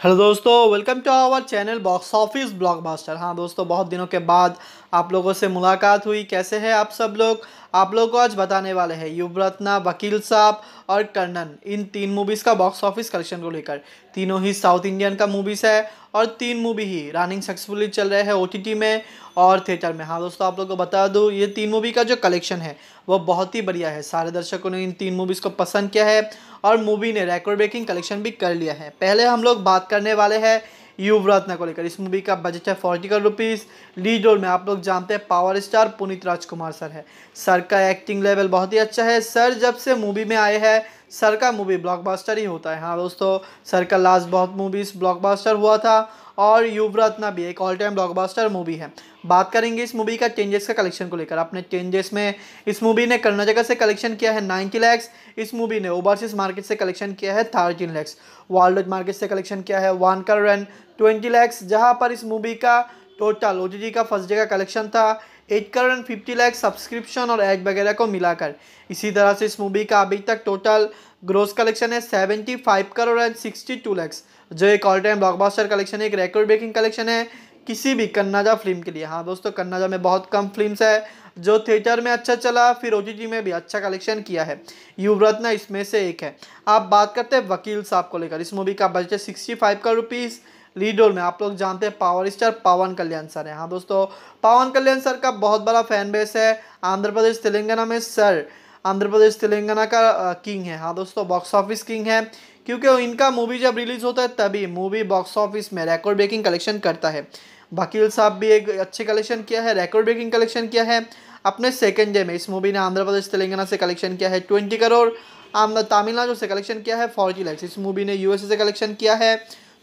Hello दोस्तों welcome to our channel box office blockbuster हाँ दोस्तों, बहुत दिनों के बाद आप लोगों से मुलाकात हुई। कैसे हैं आप सब लोग? आप लोग को आज बताने वाले हैं युवरत्ना, वकील साहब और कर्णन इन तीन मूवीज़ का बॉक्स ऑफ़िस कलेक्शन को लेकर। तीनों ही साउथ इंडियन का मूवीज़ है और तीन मूवी ही रनिंग सक्सेसफुली चल रहे हैं ओटीटी में और थिएटर में। हाँ दोस्तों, आप लोग को बता दूँ, ये तीन मूवी का जो कलेक्शन है, वो बहुत ही बढ़िया है। सारे दर्शकों ने इन तीन मूवीज़ को पसंद किया है और मूवी ने रिकॉर्ड ब्रेकिंग कलेक्शन भी कर लिया है। पहले हम लोग बात करने वाले हैं युवरत्न को लेकर इस मूवी का बजट है forty crore rupees lead role में आप लोग जानते हैं power star Puneeth Rajkumar sir है। सर का एक्टिंग लेवल बहुत ही अच्छा है। सर जब से मूवी में आए हैं सर का मूवी ब्लॉकबस्टर ही होता है। हाँ दोस्तों, सर का लास्ट बहुत मूवीज़ ब्लॉकबस्टर हुआ था और युवरत्ना भी एक ऑल टाइम ब्लॉकबस्टर मूवी है। बात करेंगे इस मूवी का चेंजेस का कलेक्शन को लेकर। अपने चेंजेस में इस मूवी ने कर्नाटका से कलेक्शन किया है नाइन्टी लैक्स इस मूवी ने ओवरसीज मार्केट से कलेक्शन किया है थर्टीन लैक्स वर्ल्ड मार्केट से कलेक्शन किया है one crore and twenty lakhs जहाँ पर इस मूवी का टोटल ओ का फ़र्स्ट डे का कलेक्शन था। Eight crore and fifty lakh subscription और एड वगैरह को मिलाकर। इसी तरह से इस मूवी का अभी तक टोटल ग्रोस कलेक्शन है seventy five crore and sixty two lakhs जो एक ऑल टाइम ब्लॉकबस्टर कलेक्शन है, एक रिकॉर्ड ब्रेकिंग कलेक्शन है, किसी भी कन्नाजा फ़िल्म के लिए। हाँ दोस्तों कन्नाजा में बहुत कम फिल्म्स है, जो थिएटर में अच्छा चला, फिर ओ में भी अच्छा कलेक्शन किया है। युवरत्ना इसमें से एक है। आप बात करते हैं वकील साहब को लेकर। इस मूवी का बजट है sixty five crore rupees lead role में। आप लोग जानते हैं power star Pawan Kalyan sir है। हाँ दोस्तों, पवन कल्याण सर का बहुत बड़ा फ़ैन बेस है आंध्र प्रदेश, तेलंगाना में सर। आंध्र प्रदेश, तेलंगाना का किंग है। हाँ दोस्तों बॉक्स ऑफ़िस किंग है। क्योंकि इनका मूवी जब रिलीज़ होता है तभी मूवी बॉक्स ऑफ़िस में रिकॉर्ड ब्रेकिंग कलेक्शन करता है। वकील साहब भी एक अच्छे कलेक्शन किया है रिकॉर्ड ब्रेकिंग कलेक्शन किया है। अपने सेकेंड डे में इस मूवी ने आंध्र प्रदेश, तेलंगाना से कलेक्शन किया है ट्वेंटी करोड़। तमिलनाडु से कलेक्शन किया है फोर्टी लैक्स इस मूवी ने यूएसए से कलेक्शन किया है।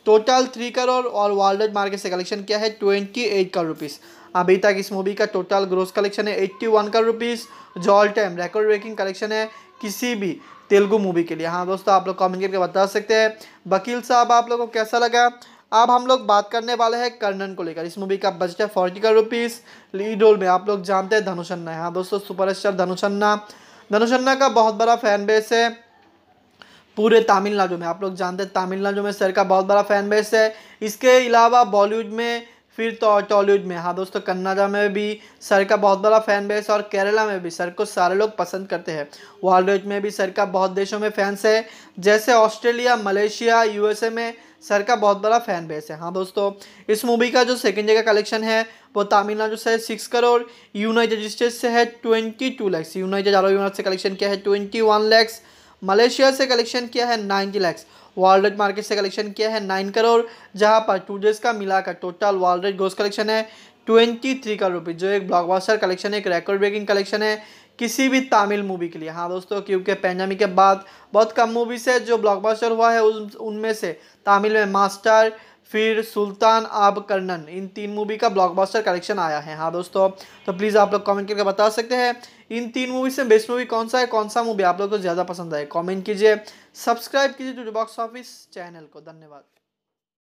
टोटल थ्री करोड़ और वर्ल्ड मार्केट से कलेक्शन किया है ट्वेंटी एट करोड़ रुपीज़ अभी तक इस मूवी का टोटल ग्रोस कलेक्शन है एट्टी वन करोड़ रुपीज़ जो all time record breaking collection है किसी भी तेलुगु मूवी के लिए। हाँ दोस्तों, आप लोग कमेंट करके बता सकते हैं। वकील साहब, आप लोगों को कैसा लगा? अब हम लोग बात करने वाले हैं कर्णन को लेकर। इस मूवी का बजट है forty crore rupees lead role में आप लोग जानते हैं धनुषन्ना है। हाँ दोस्तों, सुपरस्टार धनुषन्ना। धनुषन्ना का बहुत बड़ा फ़ैन बेस है। पूरे तमिलनाडु में। आप लोग जानते हैं, तमिलनाडु में सर का बहुत बड़ा फ़ैन बेस है। इसके अलावा बॉलीवुड में, फिर तो टॉलीवुड में। हाँ दोस्तों, कन्नाडा में भी सर का बहुत बड़ा फ़ैन बेस और केरला में भी सर को सारे लोग पसंद करते हैं। वर्ल्ड में भी सर का बहुत देशों में फैंस है। जैसे ऑस्ट्रेलिया, मलेशिया यूएसए में सर का बहुत बड़ा फ़ैन बेस है। हाँ दोस्तों, इस मूवी का जो सेकेंड जगह कलेक्शन है, वो तमिलनाडु से है सिक्स करोड़ यूनाइटेड स्टेट्स से है twenty two lakhs United Arab unite से कलेक्शन किया है ट्वेंटी वन लैक्स मलेशिया से कलेक्शन किया है ninety lakhs world red market से कलेक्शन किया है नाइन करोड़ जहाँ पर टू डेज़ का मिलाकर total world red gross collection है ट्वेंटी थ्री करोड़ रुपीज़ जो एक ब्लॉकबस्टर कलेक्शन है, एक रिकॉर्ड ब्रेकिंग कलेक्शन है किसी भी तमिल मूवी के लिए। हाँ दोस्तों, क्योंकि पैंडमिक के बाद बहुत कम मूवीज़ है जो ब्लॉकबस्टर हुआ है उनमें से। तमिल में मास्टर फिर सुल्तान आब कर्णन, इन तीन मूवी का ब्लॉकबस्टर कलेक्शन आया है। हाँ दोस्तों तो प्लीज़ आप लोग कमेंट करके बता सकते हैं, इन तीन मूवी से बेस्ट मूवी कौन सा है, कौन सा मूवी आप लोग को ज़्यादा पसंद आए? कमेंट कीजिए सब्सक्राइब कीजिए टू बॉक्स ऑफ़िस चैनल को। धन्यवाद।